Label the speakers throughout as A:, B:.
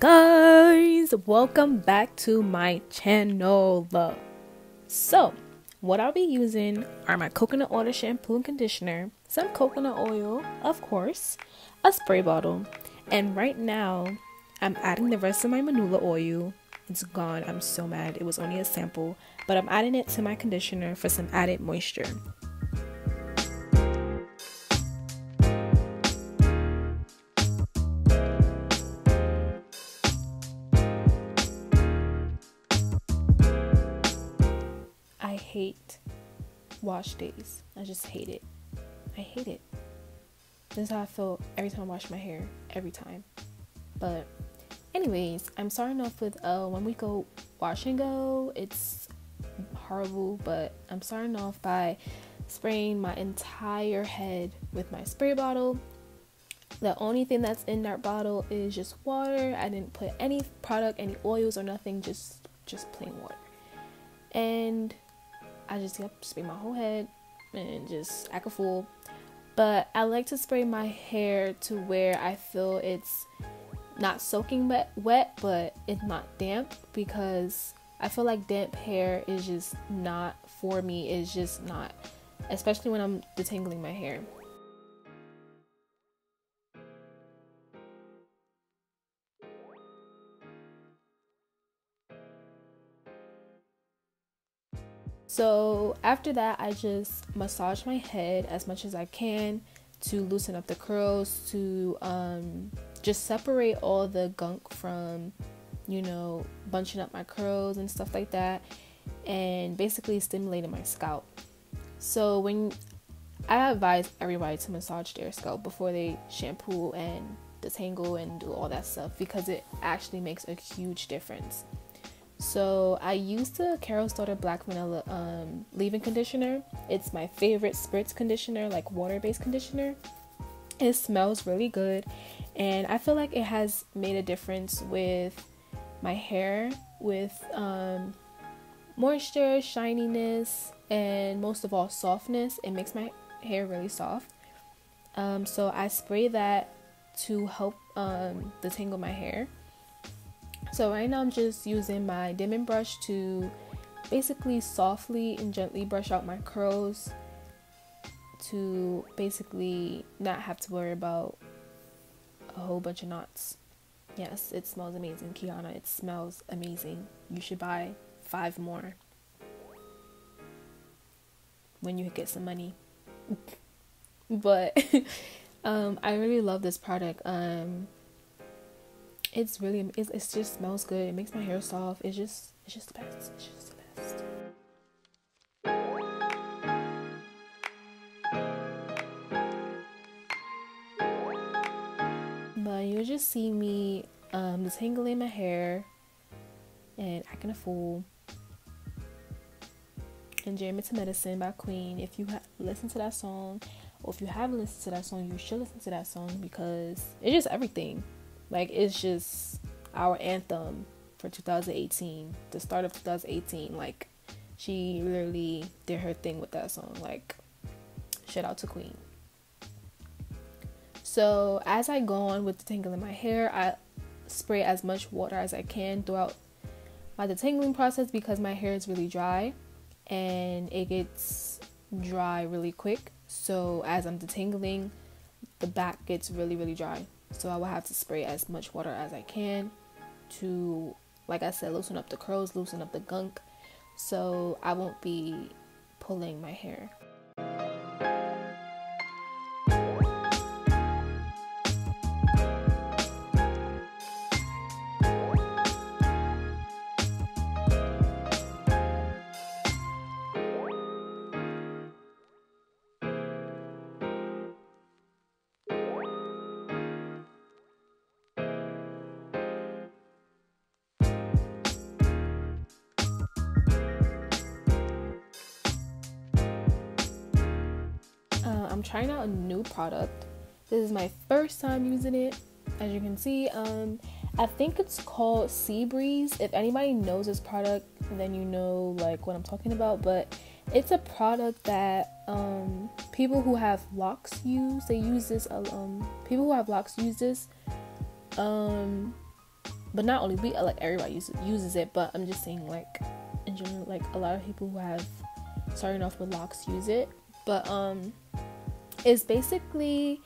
A: guys welcome back to my channel. So what i'll be using are my coconut water shampoo and conditioner some coconut oil of course a spray bottle and right now i'm adding the rest of my vanilla oil. It's gone. I'm so mad. It was only a sample but i'm adding it to my conditioner for some added moisture hate wash days. I just hate it. I hate it. This is how I feel every time I wash my hair. Every time. But anyways, I'm starting off with uh when we go wash and go, it's horrible, but I'm starting off by spraying my entire head with my spray bottle. The only thing that's in that bottle is just water. I didn't put any product, any oils or nothing, just just plain water. And I just kept spray my whole head and just act a fool. But I like to spray my hair to where I feel it's not soaking wet, wet, but it's not damp because I feel like damp hair is just not for me. It's just not, especially when I'm detangling my hair. So after that, I just massage my head as much as I can to loosen up the curls, to um, just separate all the gunk from, you know, bunching up my curls and stuff like that, and basically stimulating my scalp. So when I advise everybody to massage their scalp before they shampoo and detangle and do all that stuff because it actually makes a huge difference. So I use the Carol's Daughter Black Vanilla um, leave-in conditioner. It's my favorite spritz conditioner, like water-based conditioner. It smells really good, and I feel like it has made a difference with my hair, with um, moisture, shininess, and most of all softness. It makes my hair really soft. Um, so I spray that to help um, detangle my hair. So right now I'm just using my Denman brush to basically softly and gently brush out my curls to basically not have to worry about a whole bunch of knots. Yes, it smells amazing, Kianna. It smells amazing. You should buy five more when you get some money. but um, I really love this product. Um, it's really it just smells good. It makes my hair soft. It's just it's just the best. It's just the best. But you'll just see me um detangling my hair and acting a fool. And jamming to medicine by queen. If you have listened to that song or if you haven't listened to that song you should listen to that song because it's just everything like it's just our anthem for 2018, the start of 2018. Like she literally did her thing with that song. Like shout out to Queen. So as I go on with detangling my hair, I spray as much water as I can throughout my detangling process because my hair is really dry and it gets dry really quick. So as I'm detangling, the back gets really really dry. So I will have to spray as much water as I can to, like I said, loosen up the curls, loosen up the gunk. So I won't be pulling my hair. I'm trying out a new product. This is my first time using it. As you can see, um, I think it's called Sea Breeze. If anybody knows this product, then you know like what I'm talking about. But it's a product that um, people who have locks use. They use this. Um, people who have locks use this. Um, but not only we like everybody uses uses it, but I'm just saying like in general, like a lot of people who have starting off with locks use it. But um, it's basically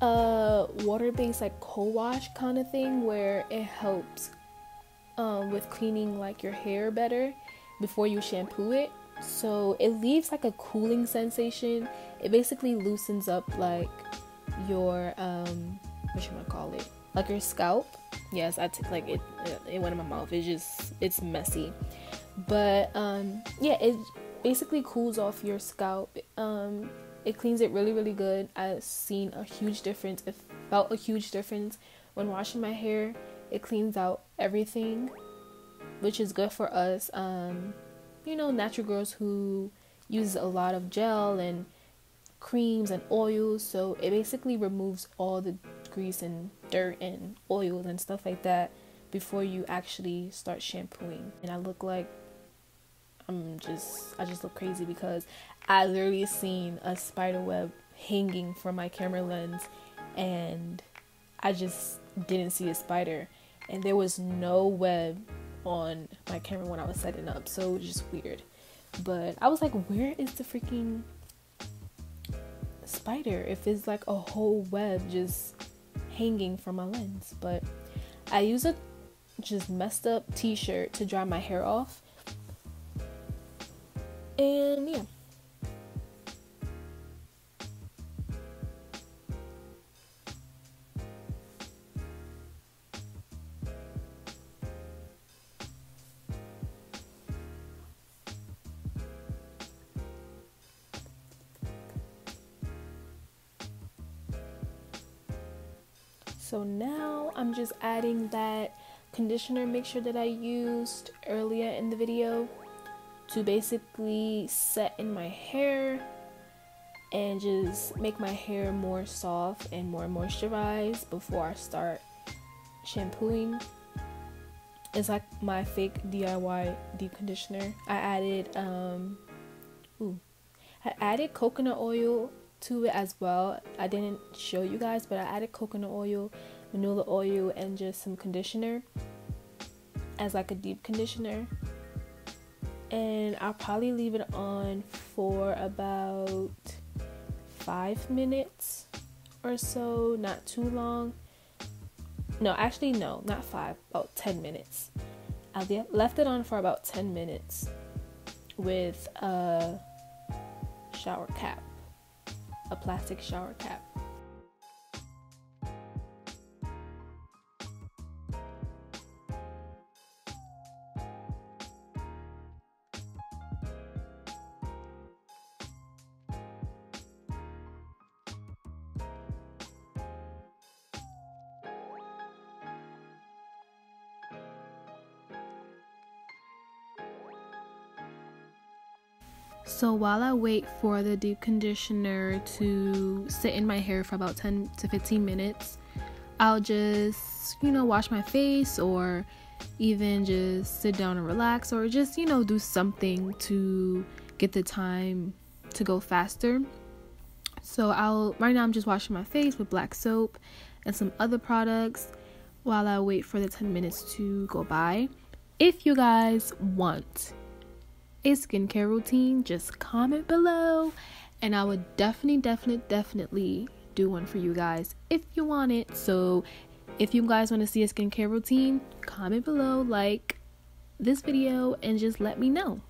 A: a water-based like co-wash kind of thing where it helps um, with cleaning like your hair better before you shampoo it. So it leaves like a cooling sensation. It basically loosens up like your um, what should I call it? Like your scalp. Yes, I took like it. It went in my mouth. It's just it's messy, but um, yeah, it basically cools off your scalp. Um, it cleans it really, really good. I've seen a huge difference. It felt a huge difference when washing my hair. It cleans out everything, which is good for us. Um, you know, natural girls who use a lot of gel and creams and oils. So it basically removes all the grease and dirt and oils and stuff like that before you actually start shampooing. And I look like I'm just I just look crazy because I literally seen a spider web hanging from my camera lens and I just didn't see a spider. And there was no web on my camera when I was setting up so it was just weird. But I was like where is the freaking spider if it's like a whole web just hanging from my lens? But I use a just messed up t-shirt to dry my hair off and yeah. So now I'm just adding that conditioner mixture that I used earlier in the video to basically set in my hair and just make my hair more soft and more moisturized before I start shampooing. It's like my fake DIY deep conditioner. I added um ooh, I added coconut oil to it as well. I didn't show you guys, but I added coconut oil, vanilla oil and just some conditioner as like a deep conditioner and I'll probably leave it on for about five minutes or so, not too long. No, actually, no, not five, about 10 minutes. I left it on for about 10 minutes with a shower cap, a plastic shower cap. So while I wait for the deep conditioner to sit in my hair for about 10 to 15 minutes, I'll just, you know, wash my face or even just sit down and relax or just, you know, do something to get the time to go faster. So I'll right now I'm just washing my face with black soap and some other products while I wait for the 10 minutes to go by. If you guys want a skincare routine, just comment below and I would definitely, definitely, definitely do one for you guys if you want it. So if you guys want to see a skincare routine, comment below, like this video, and just let me know.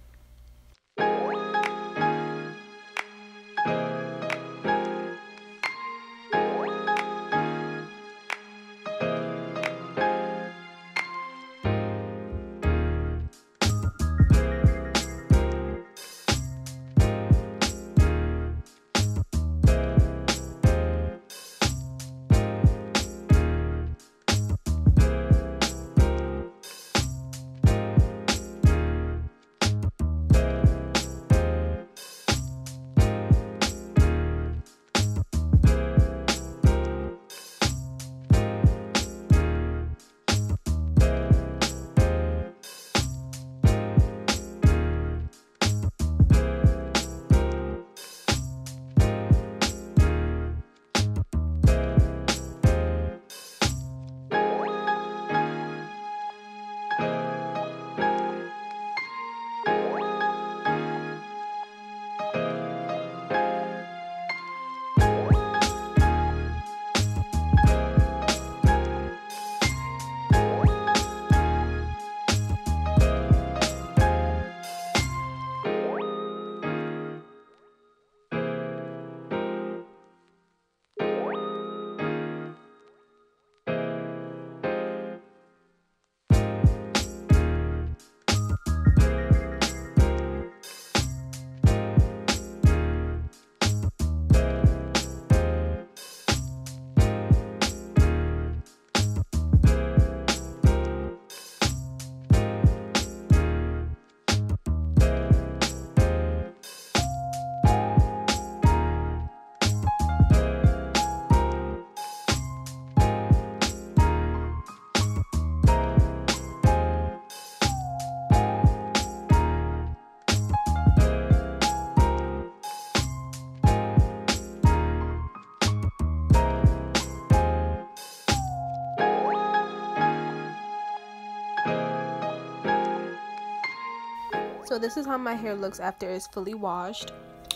A: So this is how my hair looks after it's fully washed.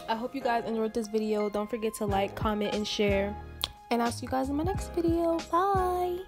A: I hope you guys enjoyed this video. Don't forget to like, comment, and share. And I'll see you guys in my next video. Bye.